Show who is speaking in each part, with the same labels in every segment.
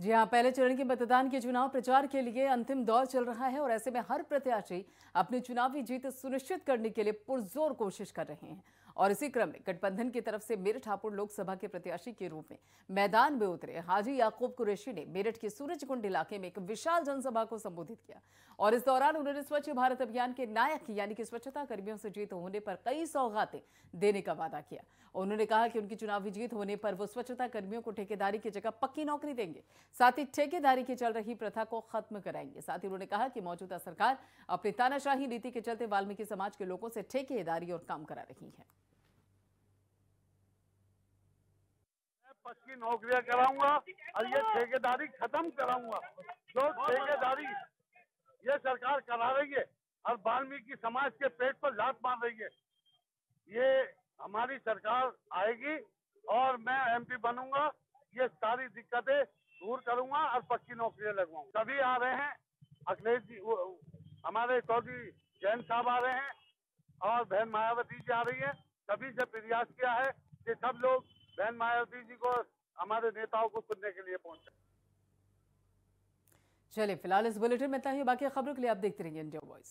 Speaker 1: जी हाँ पहले चरण के मतदान के चुनाव प्रचार के लिए अंतिम दौर चल रहा है और ऐसे में हर प्रत्याशी अपनी चुनावी जीत सुनिश्चित करने के लिए पुरजोर कोशिश कर रहे हैं। और इसी क्रम में गठबंधन की तरफ़ से मेरठ हापुड़ लोकसभा के प्रत्याशी के रूप में मैदान में उतरे हाजी याकूब कुरैशी ने मेरठ के सूरजकुंड इलाके में एक विशाल जनसभा को संबोधित किया। और इस दौरान उन्होंने स्वच्छ भारत अभियान के नायक यानी कि स्वच्छता कर्मियों से जीत होने पर कई सौगातें देने का वादा किया। उन्होंने कहा कि उनकी चुनावी जीत होने पर वो स्वच्छता कर्मियों को ठेकेदारी की जगह पक्की नौकरी देंगे, साथ ही ठेकेदारी की चल रही प्रथा को खत्म कराएँगे। साथ ही उन्होंने कहा कि मौजूदा सरकार अपनी तानाशाही नीति के चलते वाल्मीकि समाज के लोगों से ठेकेदारी और काम करा रही है।
Speaker 2: पक्की नौकरियाँ कराऊँगा और ये ठेकेदारी खत्म कराऊँगा। जो ठेकेदारी ये सरकार करा रही है और वाल्मीकि समाज के पेट पर लात मार रही है, ये हमारी सरकार आएगी और मैं एमपी बनूँगा, ये सारी दिक्कतें दूर करूँगा और पक्की नौकरियाँ लगवाऊँगा। सभी आ रहे हैं, अखिलेश जी हमारे चौधरी जैन साहब आ रहे हैं और बहन मायावती जी आ रही है, सभी से प्रयास किया है कि सब लोग बहन मायावती जी को हमारे नेताओं को सुनने के लिए पहुँचे।
Speaker 1: चलिए फ़िलहाल इस बुलेटिन में इतना ही बाकी खबरों के लिए आप देखते रहिए इंडिया वॉइस।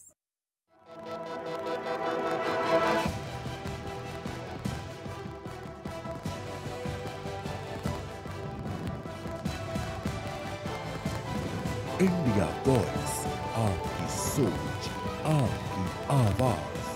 Speaker 3: इंडिया वॉइस आपकी सोच आपकी आवाज़।